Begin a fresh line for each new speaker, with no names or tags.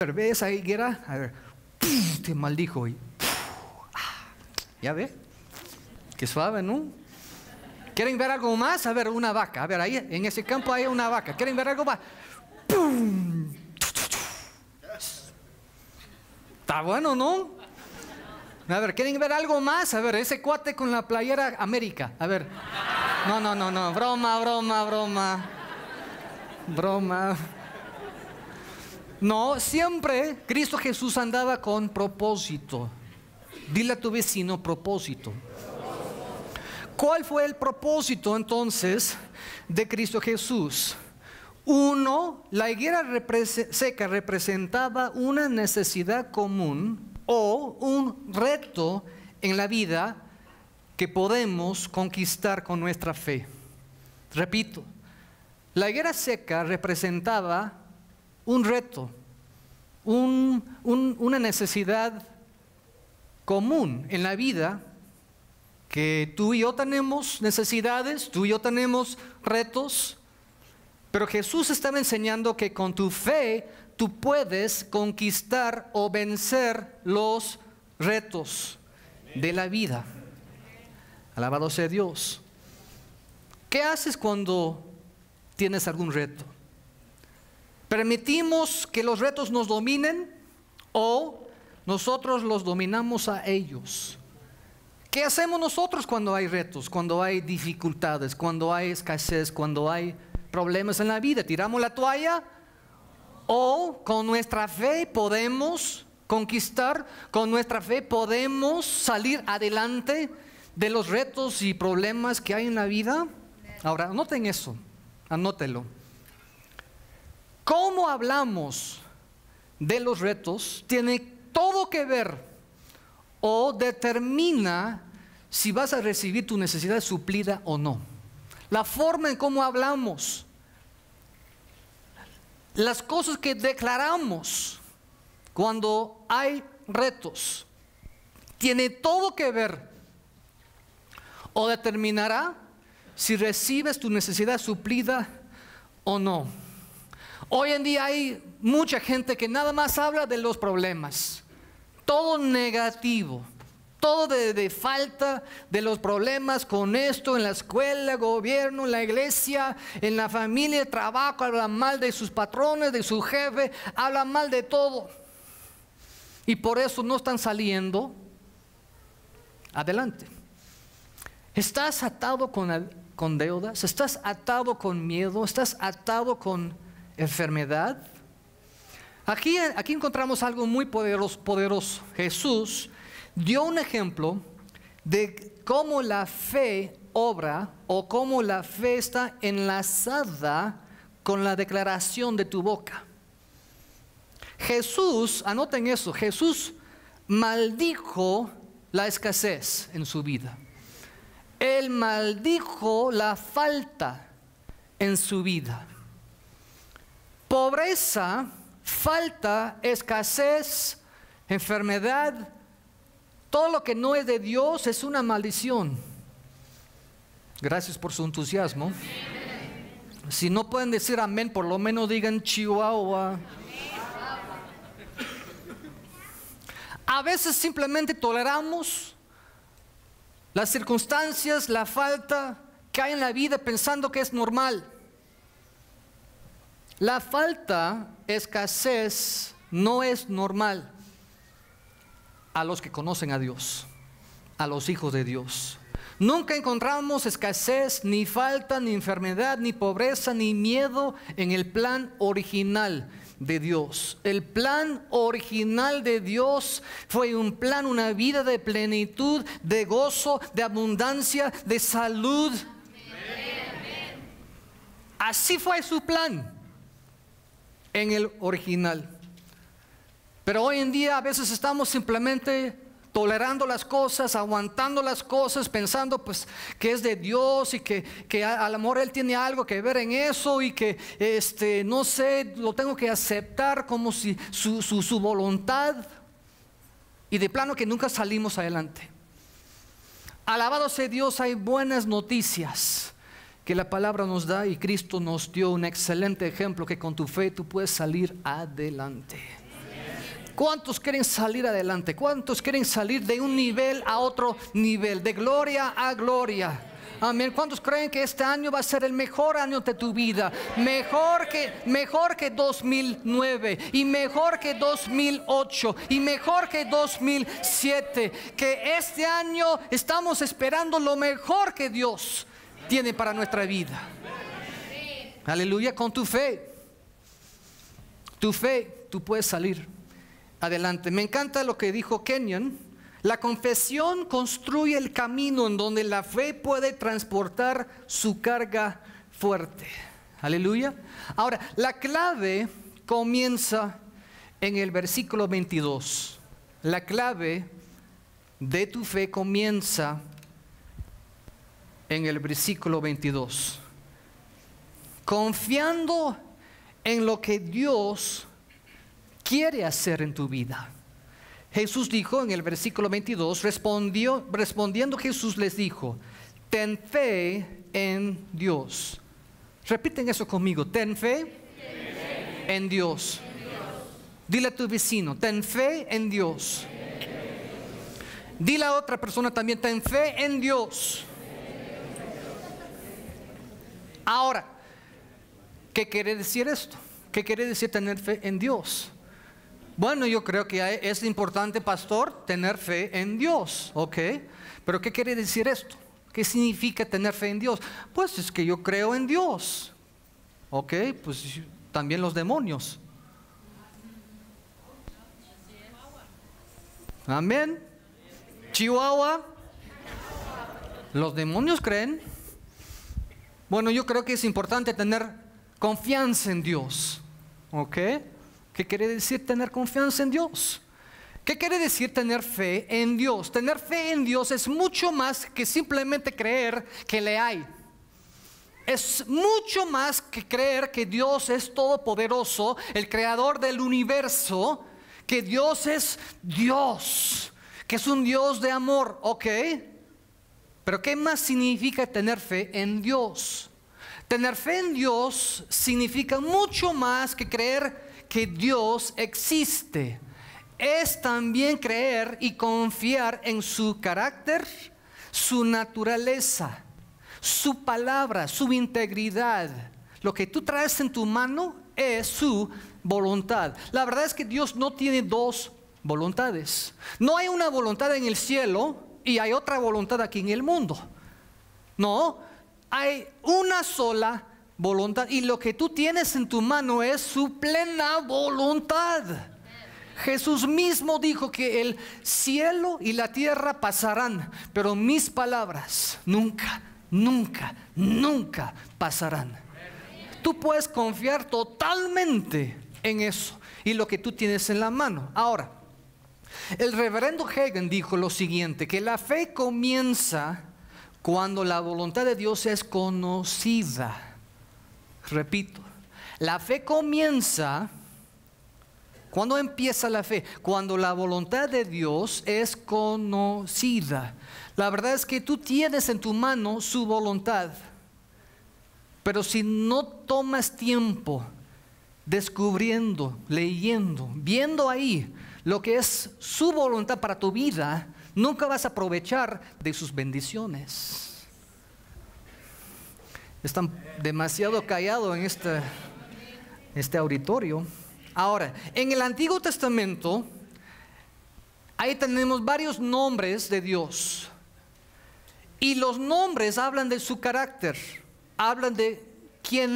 ver, ve esa higuera, a ver, te maldijo y ah, ya ve, qué suave, ¿no? ¿Quieren ver algo más? A ver, una vaca. A ver, ahí en ese campo hay una vaca. ¿Quieren ver algo más? Está bueno, ¿no? A ver, ¿quieren ver algo más? A ver, ese cuate con la playera América. A ver. No, no, no, no. Broma, broma, broma. Broma. No, siempre Cristo Jesús andaba con propósito. Dile a tu vecino propósito. ¿Cuál fue el propósito entonces de Cristo Jesús? Uno, la higuera seca representaba una necesidad común o un reto en la vida que podemos conquistar con nuestra fe. Repito, la higuera seca representaba un reto, una necesidad común en la vida que tú y yo tenemos necesidades, tú y yo tenemos retos, pero Jesús estaba enseñando que con tu fe tú puedes conquistar o vencer los retos de la vida. Alabado sea Dios. ¿Qué haces cuando tienes algún reto? ¿Permitimos que los retos nos dominen o nosotros los dominamos a ellos? ¿Qué hacemos nosotros cuando hay retos, cuando hay dificultades, cuando hay escasez, cuando hay problemas en la vida? ¿Tiramos la toalla? O con nuestra fe podemos conquistar, con nuestra fe podemos salir adelante de los retos y problemas que hay en la vida. Ahora, anoten eso, anótelo. ¿Cómo hablamos de los retos? Tiene todo que ver o determina si vas a recibir tu necesidad suplida o no. La forma en cómo hablamos las cosas que declaramos cuando hay retos tiene todo que ver o determinará si recibes tu necesidad suplida o no. Hoy en día hay mucha gente que nada más habla de los problemas, todo negativo todo de, falta de los problemas con esto en la escuela, gobierno, la iglesia, en la familia, trabajo, hablan mal de sus patrones, de su jefe, hablan mal de todo. Y por eso no están saliendo adelante. Estás atado con, con deudas, estás atado con miedo, estás atado con enfermedad. Aquí, aquí encontramos algo muy poderoso, poderoso. Jesús dio un ejemplo de cómo la fe obra o cómo la fe está enlazada con la declaración de tu boca. Jesús, anoten eso, Jesús maldijo la escasez en su vida. Él maldijo la falta en su vida. Pobreza, falta, escasez, enfermedad, todo lo que no es de Dios es una maldición. Gracias por su entusiasmo. Si no pueden decir amén, por lo menos digan Chihuahua. A veces simplemente toleramos las circunstancias, la falta que hay en la vida pensando que es normal. La falta, escasez, no es normal a los que conocen a Dios, a los hijos de Dios. Nunca encontramos escasez, ni falta, ni enfermedad, ni pobreza, ni miedo en el plan original de Dios. El plan original de Dios fue un plan, una vida de plenitud, de gozo, de abundancia, de salud. Así fue su plan en el original. Pero hoy en día a veces estamos simplemente tolerando las cosas, aguantando las cosas, pensando pues que es de Dios y que, que al amor Él tiene algo que ver en eso y que este, no sé, lo tengo que aceptar como si su, su, su voluntad y de plano que nunca salimos adelante. Alabado sea Dios, hay buenas noticias que la palabra nos da y Cristo nos dio un excelente ejemplo que con tu fe tú puedes salir adelante. ¿Cuántos quieren salir adelante? ¿Cuántos quieren salir de un nivel a otro nivel? De gloria a gloria. Amén. ¿Cuántos creen que este año va a ser el mejor año de tu vida? Mejor que, mejor que 2009 y mejor que 2008 y mejor que 2007. Que este año estamos esperando lo mejor que Dios tiene para nuestra vida. Aleluya, con tu fe. Tu fe, tú puedes salir adelante. Me encanta lo que dijo Kenyon la confesión construye el camino en donde la fe puede transportar su carga fuerte. Aleluya. Ahora, la clave comienza en el versículo 22. La clave de tu fe comienza en el versículo 22. Confiando en lo que Dios quiere hacer en tu vida. Jesús dijo en el versículo 22, respondió, respondiendo Jesús les dijo, ten fe en Dios. Repiten eso conmigo, ten fe, En, Dios. Dile a tu vecino, ten fe en Dios. Dile a otra persona también, ten fe en Dios. Ahora, ¿qué quiere decir esto? ¿Qué quiere decir tener fe en Dios? Bueno, yo creo que es importante, pastor, tener fe en Dios, ¿ok? Pero ¿qué quiere decir esto? ¿Qué significa tener fe en Dios? Pues es que yo creo en Dios, ¿ok? Pues también los demonios. Amén. Chihuahua. Los demonios creen. Bueno, yo creo que es importante tener confianza en Dios. ¿Ok? ¿Qué quiere decir tener confianza en Dios? ¿Qué quiere decir tener fe en Dios? Tener fe en Dios es mucho más que simplemente creer que le hay. Es mucho más que creer que Dios es todopoderoso, el creador del universo, que Dios es Dios, que es un Dios de amor, ¿ok? Pero ¿qué más significa tener fe en Dios? Tener fe en Dios significa mucho más que creer que Dios existe. Es también creer y confiar en su carácter, su naturaleza, su palabra, su integridad. Lo que tú traes en tu mano es su voluntad. La verdad es que Dios no tiene dos voluntades. No hay una voluntad en el cielo y hay otra voluntad aquí en el mundo. No, hay una sola voluntad. Y lo que tú tienes en tu mano es su plena voluntad. Jesús mismo dijo que el cielo y la tierra pasarán, pero mis palabras nunca, nunca, nunca pasarán. Tú puedes confiar totalmente en eso y lo que tú tienes en la mano. Ahora, el reverendo Hagen dijo lo siguiente, que la fe comienza cuando la voluntad de Dios es conocida. Repito, la fe comienza, ¿cuándo empieza la fe? Cuando la voluntad de Dios es conocida. La verdad es que tú tienes en tu mano su voluntad, pero si no tomas tiempo descubriendo, leyendo, viendo ahí lo que es su voluntad para tu vida, nunca vas a aprovechar de sus bendiciones. Están demasiado callados en este, este auditorio. Ahora, en el Antiguo Testamento, ahí tenemos varios nombres de Dios. Y los nombres hablan de su carácter, hablan de quién